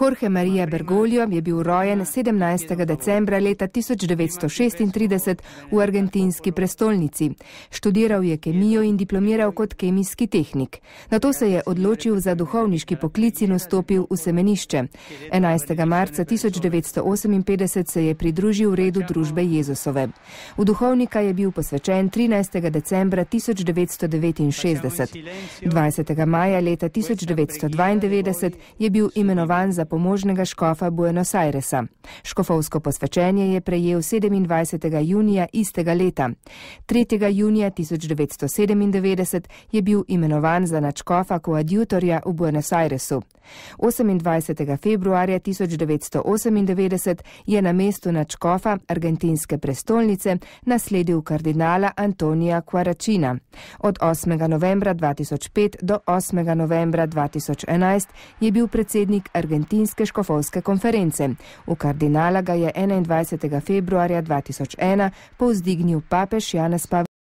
Jorge Maria Bergoglio je bil rojen 17. decembra leta 1936 v argentinski prestolnici. Študiral je kemijo in diplomiral kot kemijski tehnik. Na to se je odločil za duhovniški poklic in vstopil v semenišče. 11. marca 1958 se je pridružil redu družbe Jezusove. V duhovnika je bil posvečen 13. decembra 1969. 20. maja leta 1992 je bil bil imenovan za pomožnega škofa Buenos Airesa. Škofovsko posvečenje je prejel 27. junija istega leta. 3. junija 1997 je bil imenovan za načkofa koadjutorja v Buenos Airesu. 28. februarja 1998 je na mestu načkofa argentinske prestolnice nasledil kardinala Antonija Quaracina. Od 8. novembra 2005 do 8. novembra 2011 je bil predsednik argentinske škofovske konference. V kardinala ga je 21. februarja 2001 povzdignil papež Janez Pavel.